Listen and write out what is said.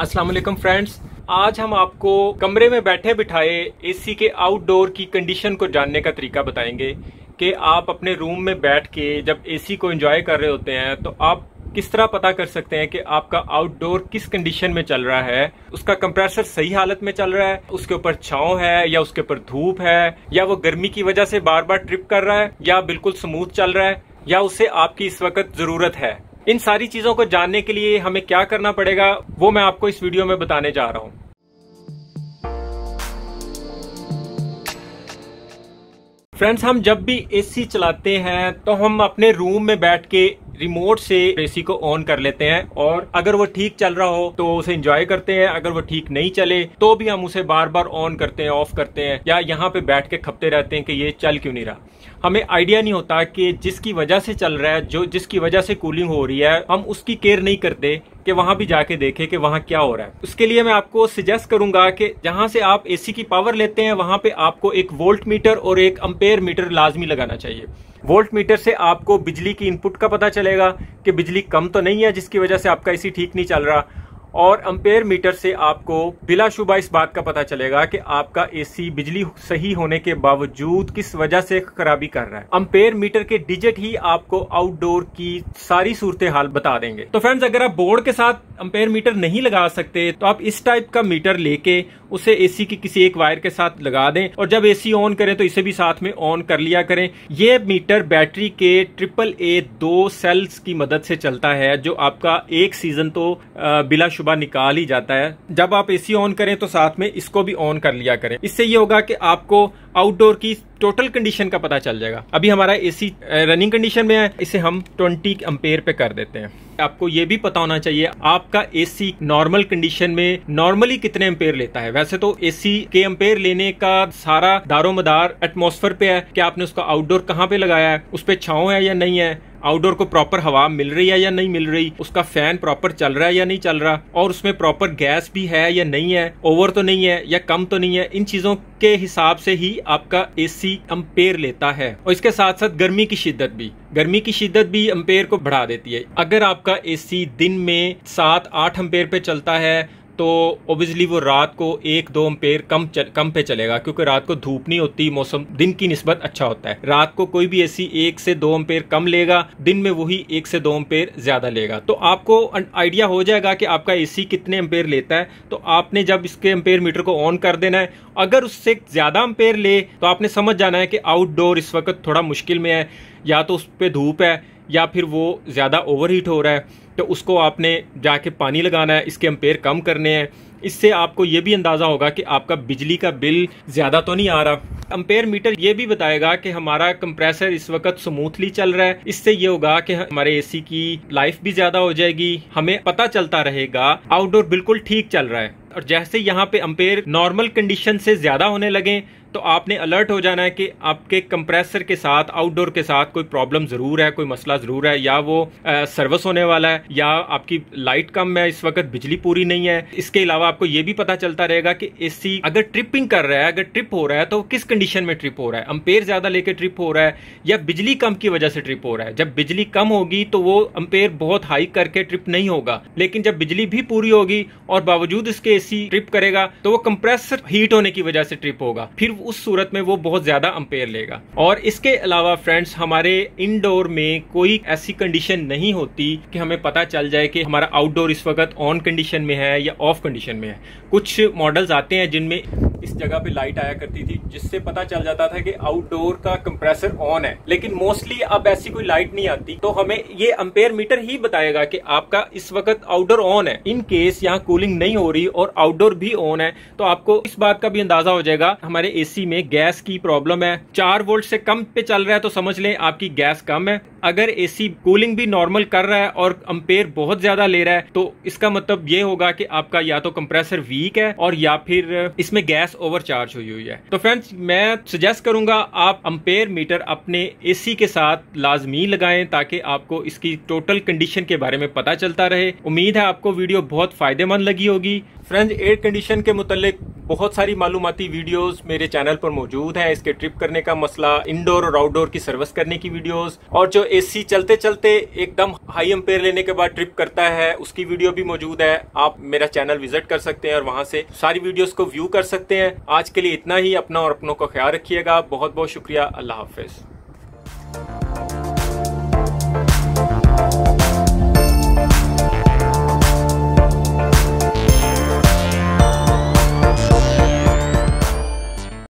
अस्सलाम वालेकुम फ्रेंड्स। आज हम आपको कमरे में बैठे बिठाए एसी के आउटडोर की कंडीशन को जानने का तरीका बताएँगे कि आप अपने रूम में बैठ के जब एसी को एंजॉय कर रहे होते हैं तो आप किस तरह पता कर सकते हैं कि आपका आउटडोर किस कंडीशन में चल रहा है? उसका कंप्रेसर सही हालत में चल रहा है, उसके ऊपर छाव है, या उसके ऊपर धूप है, या वो गर्मी की वजह से बार बार ट्रिप कर रहा है, या बिल्कुल स्मूथ चल रहा है, या उसे आपकी इस वक्त ज़रूरत है। इन सारी चीज़ों को जानने के लिए हमें क्या करना पड़ेगा, वो मैं आपको इस वीडियो में बताने जा रहा हूँ। फ्रेंड्स हम जब भी एसी चलाते हैं तो हम अपने रूम में बैठ के रिमोट से एसी को ऑन कर लेते हैं और अगर वो ठीक चल रहा हो तो उसे इंजॉय करते हैं, अगर वो ठीक नहीं चले तो भी हम उसे बार बार ऑन करते हैं ऑफ़ करते हैं या यहाँ पे बैठ के खपते रहते हैं कि ये चल क्यों नहीं रहा। हमें आइडिया नहीं होता कि जिसकी वजह से चल रहा है, जो जिसकी वजह से कूलिंग हो रही है, हम उसकी केयर नहीं करते कि वहाँ भी जाके देखें कि वहाँ क्या हो रहा है। उसके लिए मैं आपको सजेस्ट करूँगा कि जहाँ से आप एसी की पावर लेते हैं, वहाँ पे आपको एक वोल्ट मीटर और एक अम्पेयर मीटर लाजमी लगाना चाहिए। वोल्ट मीटर से आपको बिजली की इनपुट का पता चलेगा कि बिजली कम तो नहीं है, जिसकी वजह से आपका एसी ठीक नहीं चल रहा। और अम्पेयर मीटर से आपको बिलाशुबा इस बात का पता चलेगा कि आपका एसी बिजली सही होने के बावजूद किस वजह से खराबी कर रहा है। अम्पेयर मीटर के डिजिट ही आपको आउटडोर की सारी सूरत हाल बता देंगे। तो फ्रेंड्स अगर आप बोर्ड के साथ अम्पेयर मीटर नहीं लगा सकते तो आप इस टाइप का मीटर लेके उसे एसी की किसी एक वायर के साथ लगा दें और जब एसी ऑन करें तो इसे भी साथ में ऑन कर लिया करें। ये मीटर बैटरी के ट्रिपल ए दो सेल्स की मदद से चलता है, जो आपका एक सीज़न तो बिलाशुबा निकाल ही जाता है। जब आप एसी ऑन करें तो साथ में इसको भी ऑन कर लिया करें। इससे ये होगा कि आपको आउटडोर की टोटल कंडीशन का पता चल जाएगा। अभी हमारा एसी रनिंग कंडीशन में है। इसे हम 20 अम्पेयर पे कर देते हैं। आपको ये भी पता होना चाहिए, आपका एसी नॉर्मल कंडीशन में नॉर्मली कितने एम्पेयर लेता है। वैसे तो एसी के एम्पेयर लेने का सारा दारोमदार एटमोसफेयर पे है कि आपने उसका आउटडोर कहाँ पे लगाया है, उस पर छाव है या नहीं है। आउटडोर को प्रॉपर हवा मिल रही है या नहीं मिल रही? उसका फ़ैन प्रॉपर चल रहा है या नहीं चल रहा? और उसमें प्रॉपर गैस भी है या नहीं है? ओवर तो नहीं है या कम तो नहीं है? इन चीज़ों के हिसाब से ही आपका एसी अम्पेयर लेता है। और इसके साथ साथ गर्मी की शिद्दत भी। गर्मी की शिद्दत भी अम्पेयर को बढ़ा देती है। अगर आपका एसी दिन में सात आठ अम्पेयर पे चलता है तो ओबियसली वो रात को एक दो अम्पेयर कम चल, कम पे चलेगा क्योंकि रात को धूप नहीं होती मौसम दिन की नस्बत अच्छा होता है। रात को कोई भी एसी एक से दो अम्पेयर कम लेगा दिन में वही एक से दो अम्पेयर ज़्यादा लेगा। तो आपको आइडिया हो जाएगा कि आपका एसी कितने अम्पेयर लेता है तो आपने जब इसके अम्पेयर मीटर को ऑन कर देना है अगर उससे ज़्यादा अम्पेयर ले तो आपने समझ जाना है कि आउटडोर इस वक्त थोड़ा मुश्किल में है या तो उस पर धूप है या फिर वो ज़्यादा ओवरहीट हो रहा है तो उसको आपने जाके पानी लगाना है, इसके अम्पेयर कम करने हैं। इससे आपको ये भी अंदाज़ा होगा कि आपका बिजली का बिल ज़्यादा तो नहीं आ रहा। अम्पेयर मीटर ये भी बताएगा कि हमारा कंप्रेसर इस वक्त स्मूथली चल रहा है। इससे ये होगा कि हमारे एसी की लाइफ भी ज़्यादा हो जाएगी। हमें पता चलता रहेगा आउटडोर बिल्कुल ठीक चल रहा है। और जैसे यहाँ पे अम्पेयर नॉर्मल कंडीशन से ज़्यादा होने लगे तो आपने अलर्ट हो जाना है कि आपके कंप्रेसर के साथ आउटडोर के साथ कोई प्रॉब्लम ज़रूर है, कोई मसला ज़रूर है, या वो सर्विस होने वाला है, या आपकी लाइट कम है, इस वक्त बिजली पूरी नहीं है। इसके अलावा आपको ये भी पता चलता रहेगा कि एसी अगर ट्रिपिंग कर रहा है, अगर ट्रिप हो रहा है तो किस कंडीशन में ट्रिप हो रहा है? अम्पेयर ज़्यादा लेके ट्रिप हो रहा है, या बिजली कम की वजह से ट्रिप हो रहा है? जब बिजली कम होगी तो वो अम्पेयर बहुत हाई करके ट्रिप नहीं होगा। लेकिन जब बिजली भी पूरी होगी, और बावजूद इसके एसी ट्रिप करेगा तो वो कंप्रेसर हीट होने की वजह से ट्रिप होगा। फिर उस सूरत में वो बहुत ज़्यादा अम्पेयर लेगा। और इसके अलावा फ्रेंड्स हमारे इनडोर में कोई ऐसी कंडीशन नहीं होती कि हमें पता चल जाए कि हमारा आउटडोर इस वक्त ऑन कंडीशन में है या ऑफ़ कंडीशन में है। कुछ मॉडल्स आते हैं जिनमें इस जगह पे लाइट आया करती थी, जिससे पता चल जाता था कि आउटडोर का कंप्रेसर ऑन है। लेकिन मोस्टली अब ऐसी कोई लाइट नहीं आती। तो हमें ये अंपेयर मीटर ही बताएगा कि आपका इस वक्त आउटडोर ऑन है। इन केस यहाँ कूलिंग नहीं हो रही और आउटडोर भी ऑन है तो आपको इस बात का भी अंदाज़ा हो जाएगा। हमारे एसी में गैस की प्रॉब्लम है। चार वोल्ट से कम पे चल रहा है तो समझ लें आपकी गैस कम है। अगर एसी कूलिंग भी नॉर्मल कर रहा है और अंपेयर बहुत ज़्यादा ले रहा है तो इसका मतलब ये होगा कि आपका या तो कंप्रेसर वीक है और या फिर इसमें गैस ओवर चार्ज हुई हुई है। तो फ्रेंड्स मैं सजेस्ट करूँगा आप अंपेयर मीटर अपने एसी के साथ लाजमी लगाएँ ताकि आपको इसकी टोटल कंडीशन के बारे में पता चलता रहे। उम्मीद है आपको वीडियो बहुत फ़ायदेमंद लगी होगी। फ्रेंड्स एयर कंडीशन के मुतलिक बहुत सारी मालूमती वीडियोस मेरे चैनल पर मौजूद हैं। इसके ट्रिप करने का मसला इंडोर और आउटडोर की सर्विस करने की वीडियोस, और जो एसी चलते चलते एकदम हाई एम्पेयर लेने के बाद ट्रिप करता है, उसकी वीडियो भी मौजूद है। आप मेरा चैनल विज़िट कर सकते हैं और वहाँ से सारी वीडियोज़ को व्यू कर सकते हैं। आज के लिए इतना ही, अपना और अपनों का ख्याल रखिएगा। बहुत बहुत शुक्रिया। अल्लाह हाफिज।